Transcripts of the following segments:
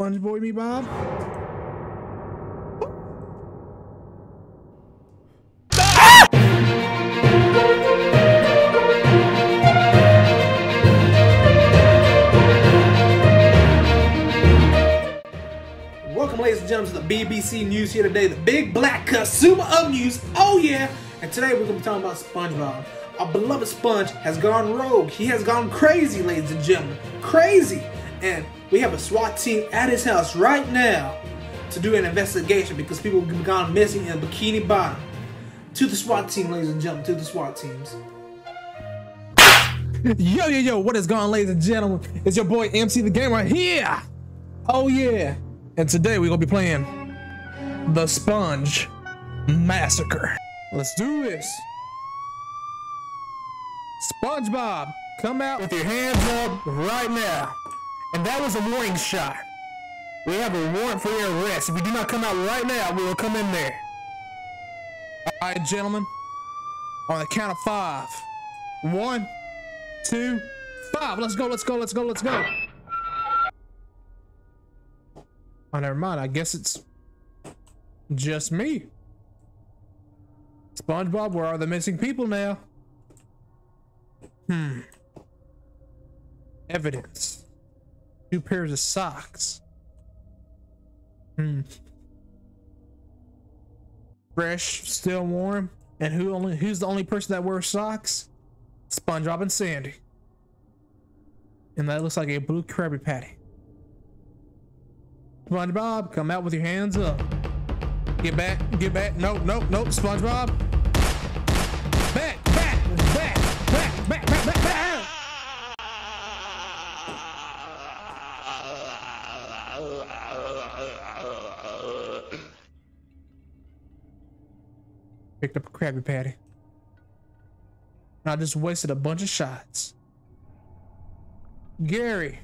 Sponge Boy me, Bob? Welcome, ladies and gentlemen, to the BBC News here today, the big black consumer of news. Oh, yeah. And today we're going to be talking about SpongeBob. Our beloved Sponge has gone rogue. He has gone crazy, ladies and gentlemen. Crazy. And we have a SWAT team at his house right now to do an investigation because people have gone missing in Bikini Bottom. To the SWAT team, ladies and gentlemen, to the SWAT teams. Yo, yo, yo, what is going on, ladies and gentlemen? It's your boy MC the Gamer here. Oh, yeah. And today we're going to be playing The Sponge Massacre. Let's do this. SpongeBob, come out with your hands up right now. And that was a warning shot. We have a warrant for your arrest. If you do not come out right now, we will come in there. All right, gentlemen. On the count of five. One, two, five. Let's go, let's go, let's go, let's go. Oh, never mind. I guess it's just me. SpongeBob, where are the missing people now? Hmm. Evidence. Two pairs of socks. Hmm. Fresh, still warm. And who only who's the only person that wears socks? SpongeBob and Sandy. And that looks like a blue Krabby Patty. SpongeBob, come out with your hands up. Get back, get back. Nope, nope, nope. SpongeBob. Back, back, back, back, back, back, back, back. Picked up a Krabby Patty. And I just wasted a bunch of shots. Gary.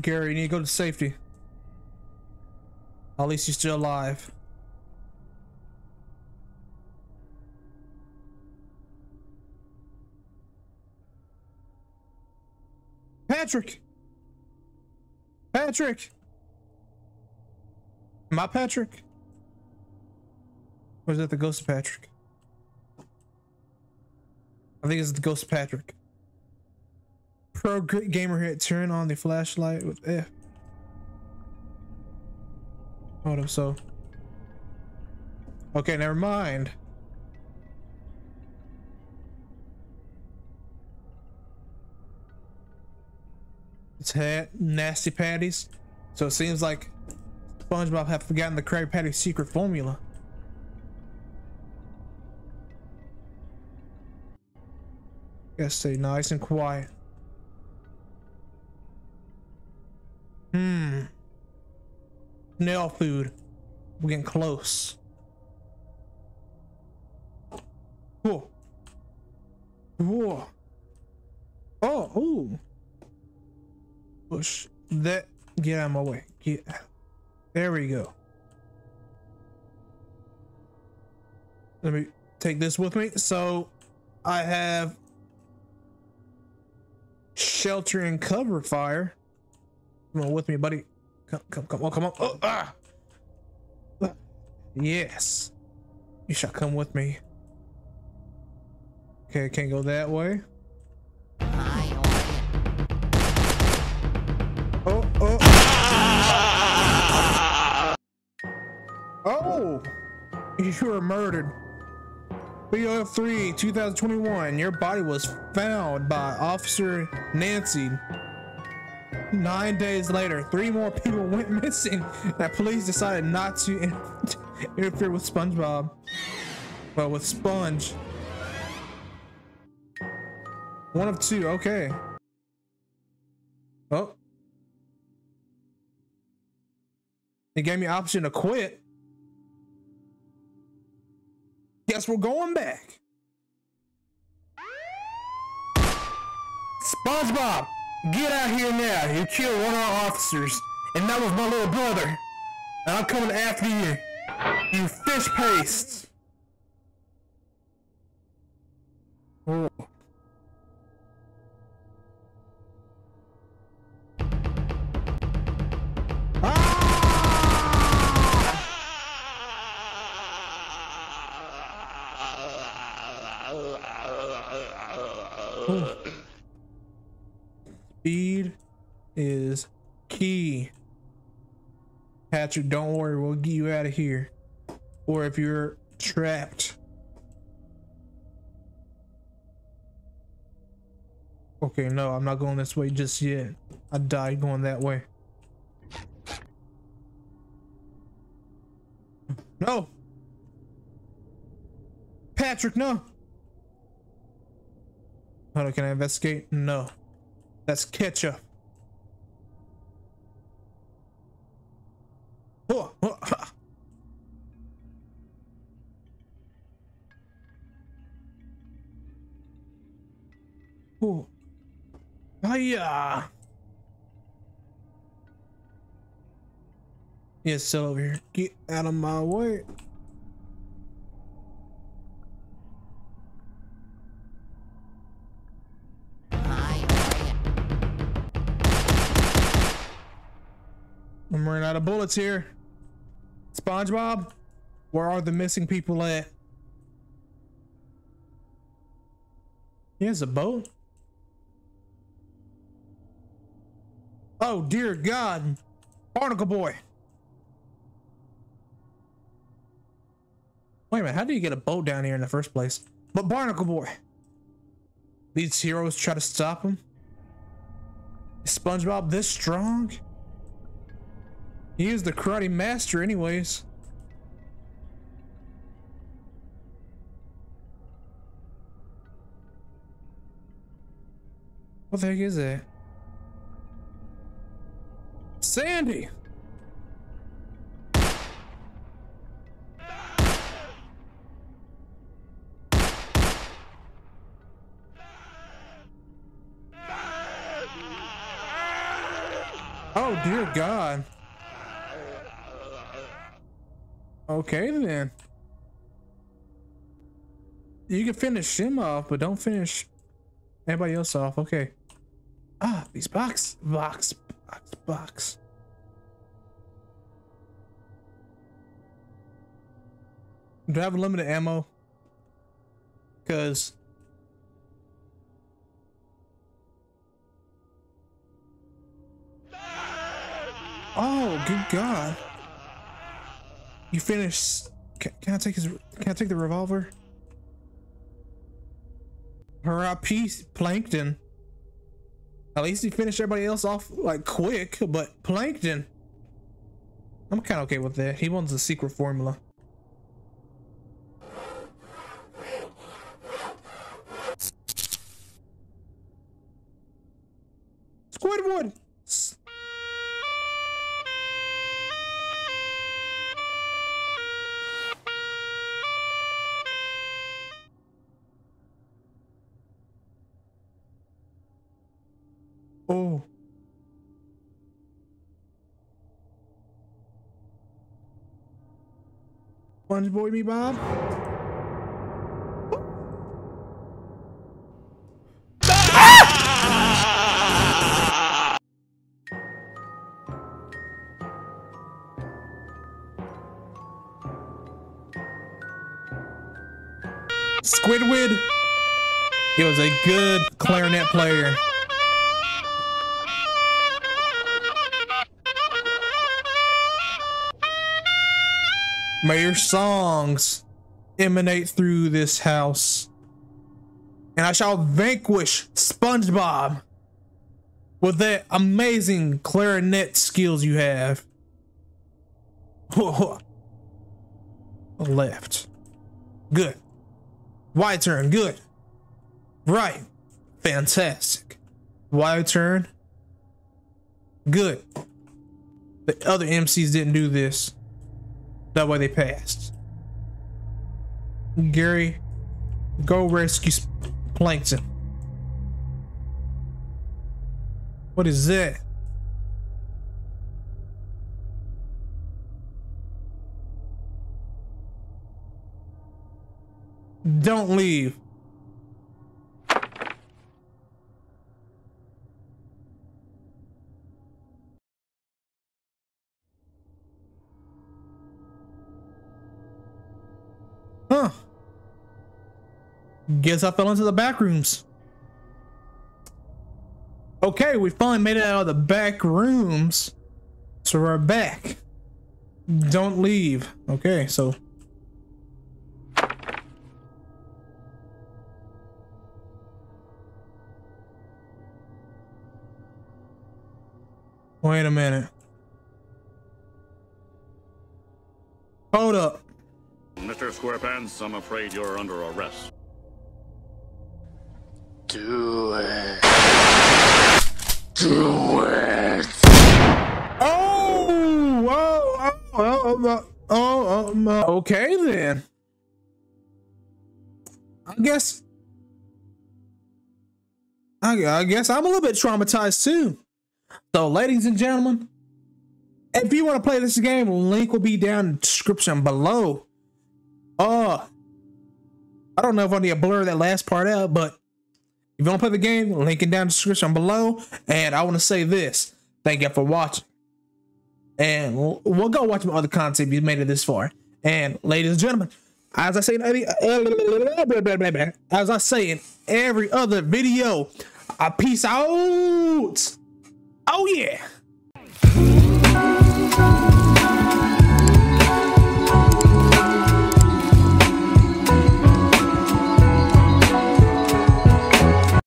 Gary, you need to go to safety. At least you're still alive. Patrick! Patrick! I Patrick? Or is that the ghost of Patrick? I think it's the ghost of Patrick. Pro gamer hit turn on the flashlight with F. Hold up, so. Okay, never mind. It's had nasty patties. So it seems like SpongeBob have forgotten the Krabby Patty secret formula. Gotta stay nice and quiet. Hmm. Snail food. We're getting close. Cool. Whoa. Oh, ooh. Push that. Get out of my way. Get out. There we go. Let me take this with me. So I have shelter and cover fire. Come on with me, buddy. Come, come, come on, come on. Oh, ah. Yes. You shall come with me. Okay, can't go that way. Oh! You were murdered. 303 2021. Your body was found by Officer Nancy. Nine days later, three more people went missing. That police decided not to interfere with SpongeBob. Well, with Sponge. One of two, okay. Oh. They gave me option to quit. Guess we're going back. SpongeBob, get out here now. You killed one of our officers, and that was my little brother. And I'm coming after you. You fish paste. Speed is key. Patrick, don't worry, we'll get you out of here. Or if you're trapped. Okay, no, I'm not going this way just yet. I died going that way. No! Patrick, no! Hold on, can I investigate? No. That's ketchup. Oh, oh, ha. Oh. Hiya. Yeah, still over here. Get out of my way. I'm running out of bullets here. SpongeBob, where are the missing people at? He has a boat? Oh, dear God. Barnacle Boy. Wait a minute, how do you get a boat down here in the first place? But Barnacle Boy. These heroes try to stop him. Is SpongeBob this strong? He is the karate master anyways. What the heck is that? Sandy! Oh dear God. Okay then. You can finish him off, but don't finish everybody else off. Okay. Ah, these box, box, box, box. Do I have limited ammo? Cause Oh, good God. You finished. Can, can, I take his? Can I take the revolver? Hurrah, peace, Plankton. At least he finished everybody else off like quick, but Plankton. I'm kind of okay with that. He wants the secret formula. Squidward! Oh. Sponge boy me, Bob. Squidward. He was a good clarinet player. May your songs emanate through this house. And I shall vanquish SpongeBob with that amazing clarinet skills you have. Left. Good. Wide turn. Good. Right. Fantastic. Wide turn. Good. The other MCs didn't do this. That way they passed. Gary, go rescue Plankton. What is that? Don't leave. Guess I fell into the back rooms. Okay, we finally made it out of the back rooms. So we're back. Don't leave. Okay, so. Wait a minute. Hold up. Mr. Squarepants, I'm afraid you're under arrest. Do it. Do it. Oh, oh, oh, oh, oh, oh, okay then. I guess. I, I guess I'm a little bit traumatized too. So, ladies and gentlemen, if you want to play this game, link will be down in the description below. Uh, I don't know if I need to blur that last part out, but if you want to play the game, link it down in the description below. And I want to say this. Thank you for watching. And we'll, we'll go watch my other content if you made it this far. And ladies and gentlemen, as I say in every, uh, as I say in every other video, I peace out. Oh yeah.